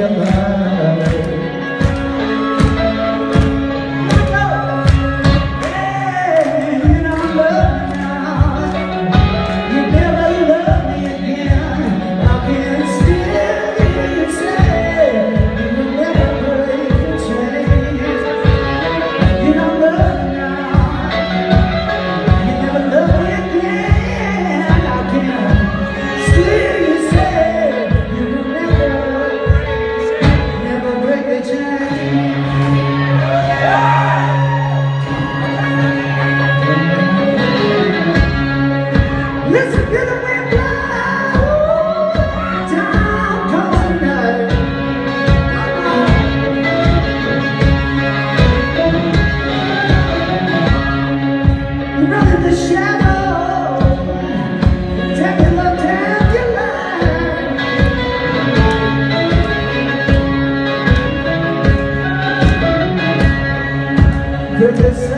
like a man. Goodness.